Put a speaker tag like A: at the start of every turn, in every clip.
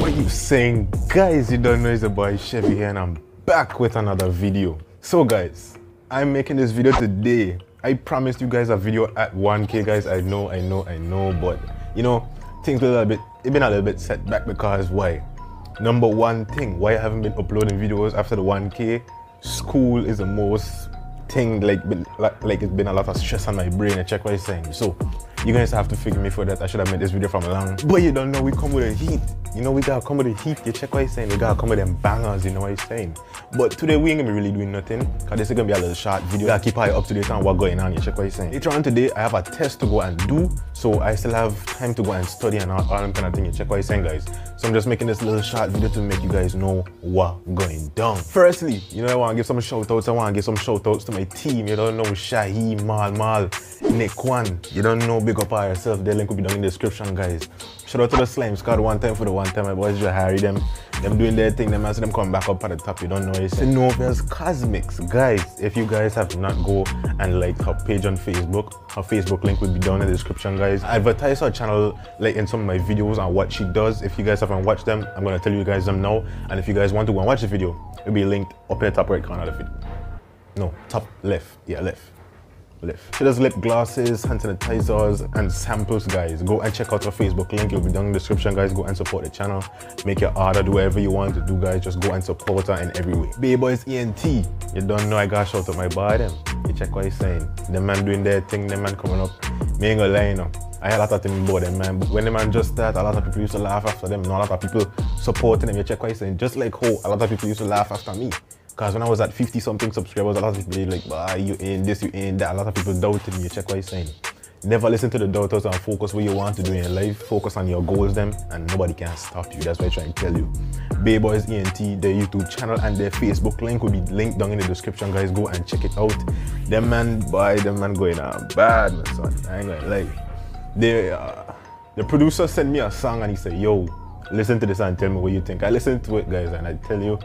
A: What you saying? Guys, you don't know it's the boy Chevy here and I'm back with another video. So guys, I'm making this video today. I promised you guys a video at 1k guys. I know, I know, I know, but you know, things a little bit, it been a little bit set back because why? Number one thing, why I haven't been uploading videos after the 1k, school is the most thing like like, like it's been a lot of stress on my brain. I check what he's saying. So you guys have to forgive me for that. I should have made this video from long. But you don't know we come with a heat. You know we gotta come with the heat. You check what he's saying. We gotta come with them bangers. You know what he's saying. But today we ain't gonna be really doing nothing. Cause this is gonna be a little short video. Gotta keep eye up to date on what going on. You check what he's saying. Later on today I have a test to go and do. So I still have time to go and study and all, all them kind of thing. You check what he's saying guys. So I'm just making this little short video to make you guys know what going down. Firstly, you know I wanna give some shout outs. I wanna give some shout outs to my team. You don't know Shahi, Mal Mal, One. You don't know big up on yourself. The link will be down in the description guys. Shout out to the slime squad one time for the one time my boys just harry them. Them doing their thing, them see them come back up at the top. You don't know it's C'novia's Cosmetics. Guys, if you guys have not go and like her page on Facebook, her Facebook link will be down in the description, guys. Advertise her channel like in some of my videos and what she does. If you guys haven't watched them, I'm gonna tell you guys them now. And if you guys want to go and watch the video, it'll be linked up in the top right corner of the video. No, top left. Yeah, left. She does lip glosses, hand sanitizers, and samples, guys. Go and check out her Facebook link. It'll be down in the description, guys. Go and support the channel. Make your order, do whatever you want to do, guys. Just go and support her in every way. Bayboyz ENT. You don't know I got shout out my boy them. You check what he's saying. The man doing their thing, the man coming up. Me ain't gonna lie, you know. I had a lot of things about them, man. But when the man just started, a lot of people used to laugh after them. And a lot of people supporting them. You check what he's saying. Just like how a lot of people used to laugh after me. Because when I was at 50 something subscribers, a lot of people were like, bah, you in this, you in that. A lot of people doubted me. Check what he's saying. Never listen to the doubters and focus what you want to do in your life. Focus on your goals, them, and nobody can stop you. That's what I try and tell you. Bayboyz ENT, their YouTube channel and their Facebook link will be linked down in the description, guys. Go and check it out. Them man, boy, them man going on bad, man, son. I ain't gonna lie. They, uh, the producer sent me a song and he said, yo, listen to this and tell me what you think. I listened to it, guys, and I tell you,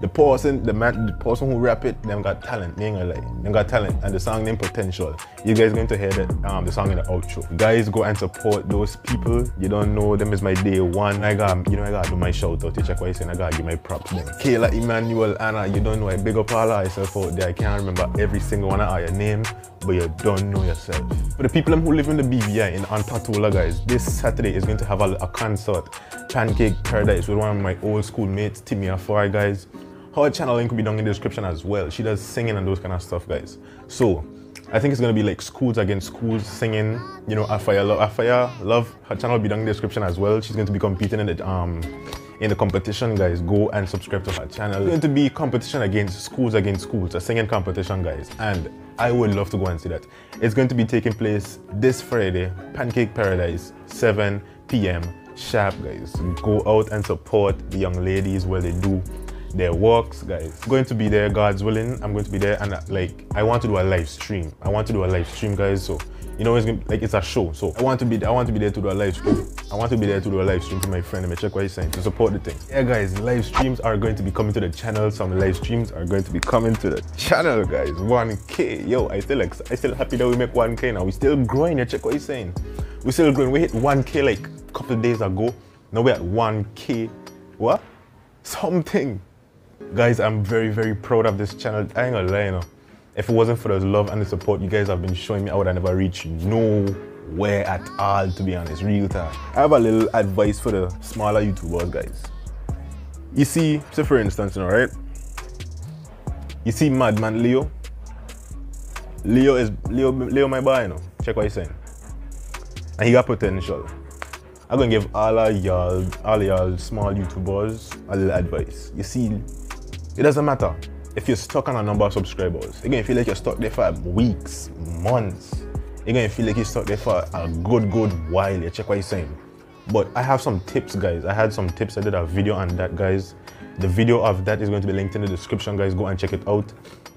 A: the person, the man, the person who rap it, them got talent. They ain't gonna lie. Them got talent, and the song named Potential. You guys going to hear that um the song in the outro. Guys, go and support those people. You don't know them is my day one. I got you know I gotta do my shout out. You check what you saying. I gotta give my props them. Kayla, Emmanuel, Anna. You don't know. I big up all of yourself out there. I can't remember every single one of your name, but you don't know yourself. For the people who live in the BVI in Tortola, guys, this Saturday is going to have a, a concert, Pancake Paradise, with one of my old schoolmates, Tymia Fahie, guys her channel link will be down in the description as well. She does singing and those kind of stuff, guys. So I think it's gonna be like schools against schools singing. You know, Afaya Love, Afaya Love. Her channel will be down in the description as well. She's going to be competing in the um in the competition, guys. Go and subscribe to her channel. It's going to be competition against schools against schools, a singing competition, guys. And I would love to go and see that. It's going to be taking place this Friday, Pancake Paradise, 7 p.m. sharp, guys. Go out and support the young ladies where they do their works, guys. I'm going to be there, God's willing. I'm going to be there, and uh, like I want to do a live stream. I want to do a live stream, guys. So you know, it's gonna, like it's a show. So I want to be, I want to be there to do a live stream. I want to be there to do a live stream to my friend and check what he's saying to support the thing. Yeah, guys, live streams are going to be coming to the channel. Some live streams are going to be coming to the channel, guys. 1K, yo, I still like, I still happy that we make 1K now. We still growing. Yeah, check what he's saying. We still growing. We hit 1K like a couple days ago. Now we're at 1K. What? Something. Guys, I'm very, very proud of this channel. I ain't gonna lie, you know. If it wasn't for the love and the support you guys have been showing me, I would have never reached nowhere at all, to be honest. Real talk. I have a little advice for the smaller YouTubers, guys. You see, say for instance, you know, right? You see Madman Leo? Leo is Leo Leo my boy, you know. Check what he's saying. And he got potential. I'm gonna give all of y'all, all y'all small YouTubers a little advice. You see, it doesn't matter if you're stuck on a number of subscribers. You're gonna feel like you're stuck there for weeks, months. You're gonna feel like you're stuck there for a good, good while. You check what you're saying. But I have some tips, guys. I had some tips. I did a video on that, guys. The video of that is going to be linked in the description, guys. Go and check it out.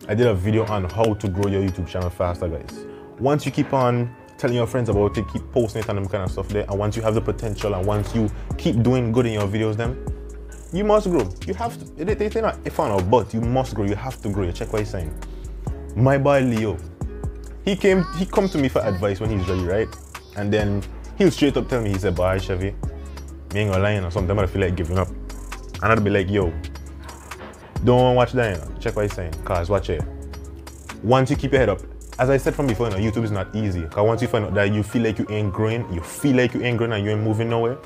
A: I did a video on how to grow your YouTube channel faster, guys. Once you keep on telling your friends about it, keep posting it and them kind of stuff there, and once you have the potential and once you keep doing good in your videos, then you must grow. You have to. They, they, not if or but you must grow. You have to grow. Check what he's saying. My boy Leo, he came, he come to me for advice when he's ready, right? And then he'll straight up tell me, he said, "Boy, Chevy, me ain't gonna lie, know, sometimes I feel like giving up." And I'd be like, "Yo, don't watch that, you know. Check what he's saying, cause watch it. Once you keep your head up, as I said from before, you know, YouTube is not easy. Cause once you find out that you feel like you ain't growing, you feel like you ain't growing and you ain't moving nowhere,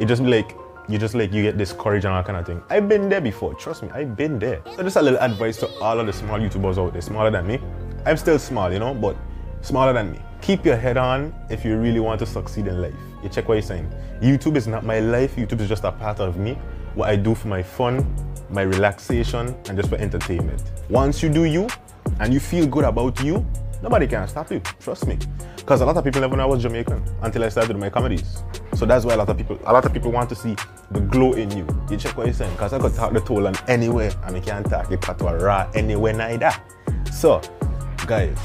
A: it just be like you just like you get discouraged and all kind of thing. I've been there before, trust me, I've been there. So just a little advice to all of the small YouTubers out there, smaller than me. I'm still small, you know, but smaller than me. Keep your head on if you really want to succeed in life. You check what you're saying. YouTube is not my life, YouTube is just a part of me. What I do for my fun, my relaxation, and just for entertainment. Once you do you, and you feel good about you, nobody can stop you. Trust me. Because a lot of people never know I was Jamaican until I started my comedies. So that's why a lot of people, a lot of people want to see the glow in you. You check what you're saying, because I could talk the toll on anywhere, and I can't talk patois raw anywhere neither. So, guys,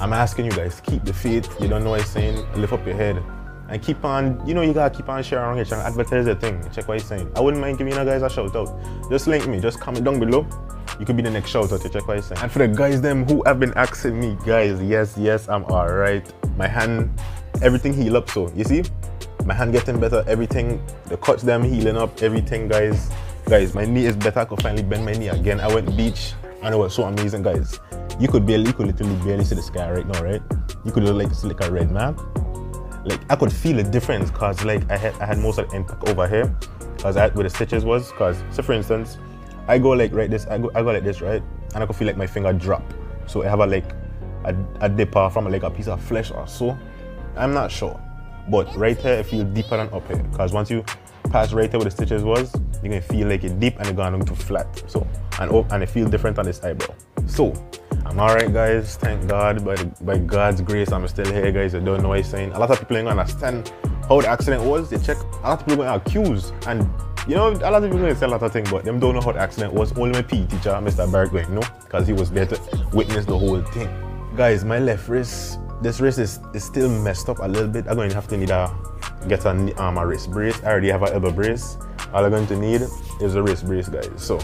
A: I'm asking you guys, keep the faith. You don't know what I'm saying. Lift up your head and keep on, you know, you gotta keep on sharing your channel, advertise the thing, check what you're saying. I wouldn't mind giving you guys a shout out. Just link me, just comment down below. You could be the next shout out to check what he's saying. And for the guys them who have been asking me, guys, yes, yes, I'm alright. My hand, everything heal up, so you see? My hand getting better, everything, the cuts them healing up, everything, guys. Guys, my knee is better. I could finally bend my knee again. I went beach and it was so amazing, guys. You could barely, you could literally barely see the sky right now, right? You could look like, like a red man like I could feel a difference because like I had I had most of the impact over here because I where the stitches was because so for instance I go like right this I go I go like this right and I could feel like my finger drop so I have a like a, a dipper from like a piece of flesh or so I'm not sure but right here I feel deeper than up here because once you pass right here where the stitches was you're gonna feel like it deep and it's going to flat so and oh and it feel different on this eyebrow so I'm alright, guys. Thank God. By, by God's grace, I'm still here, guys. I don't know what I'm saying. A lot of people ain't gonna understand how the accident was. They check. A lot of people are gonna accuse. And, you know, a lot of people gonna say a lot of things, but them don't know how the accident was. Only my PE teacher, Mr. Barrett, going know, because he was there to witness the whole thing. Guys, my left wrist, this wrist is, is still messed up a little bit. I'm going to have to need a, get a, um, a wrist brace. I already have an elbow brace. All I'm going to need is a wrist brace, guys. So,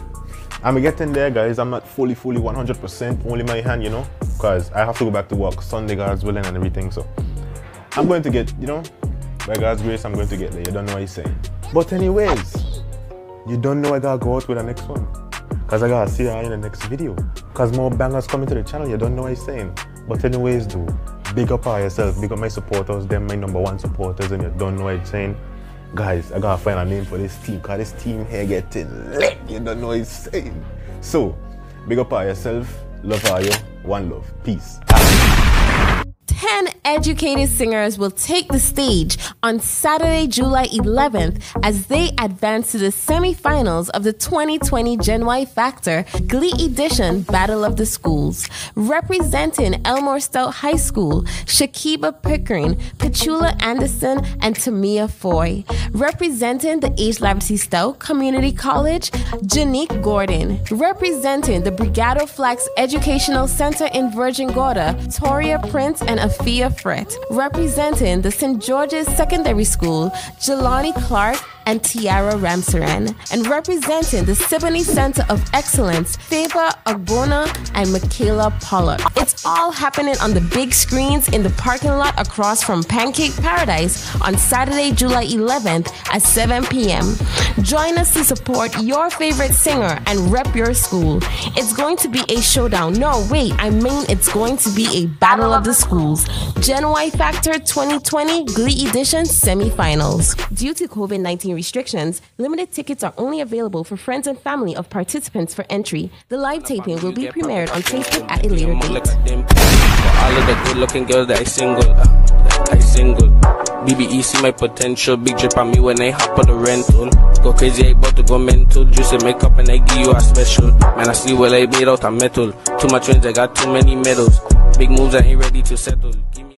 A: I'm getting there, guys. I'm not fully, fully 100%, only my hand, you know, because I have to go back to work Sunday, God's willing, and everything. So I'm going to get, you know, by God's grace, I'm going to get there. You don't know what he's saying. But anyways, you don't know I go out with the next one. Because I gotta see you in the next video. Because more bangers coming to the channel, you don't know what he's saying. But anyways, do big up on yourself, big up my supporters, them my number one supporters, and you don't know what he's saying guys, I gotta find a name for this team because this team here getting lit. You don't know what he's saying. So, big up on yourself. Love all you. One love. Peace.
B: 10 educated singers will take the stage on Saturday, July 11th as they advance to the semifinals of the 2020 Gen Y Factor Glee Edition Battle of the Schools. Representing Elmore Stoutt High School, Shakiba Pickering, Petula Anderson, and Tymia Fahie. Representing the H. Lavity Stoutt Community College, Janique Gordon. Representing the Bregado Flax Educational Center in Virgin Gorda, Toria Prince and Afia Fret, representing the St. George's Secondary School, Jelani Clark and Tiara Ramsaran, and representing the Siboney Center of Excellence, Faber Agbona and Michaela Pollard. It's all happening on the big screens in the parking lot across from Pancake Paradise on Saturday, July 11th at 7 p.m. Join us to support your favorite singer and rep your school. It's going to be a showdown. No, wait, I mean it's going to be a battle of the schools. Gen Y Factor 2020 Glee Edition semifinals. Due to COVID 19 restrictions, limited tickets are only available for friends and family of participants for entry. The live taping will be premiered on Facebook at a later date.
C: All of the good looking girls that I single, uh, I single. BBE see my potential, big drip on me when I hop on the rental. Go crazy, I about to go mental. Juice and makeup and I give you a special. Man, I see what I made out of metal. Too much friends, I got too many medals. Big moves, I ain't ready to settle.